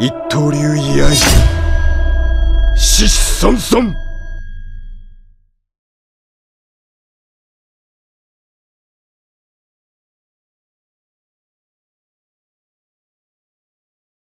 一刀流居合獅子孫孫。